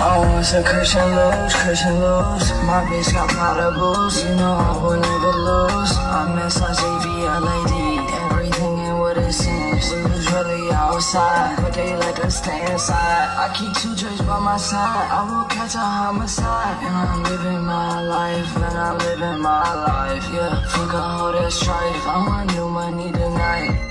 I want to crush and Christian Loubs, Christian Loubs My bitch got Prada booze, you know I will never lose. I miss like JVLAD, everything ain't what it seems. We was really outside, but they let us stay inside. I keep two drinks by my side, I will catch a homicide. And I'm living my life, and I'm living my life, yeah. Fuck a hoe that's strife, I want new money tonight.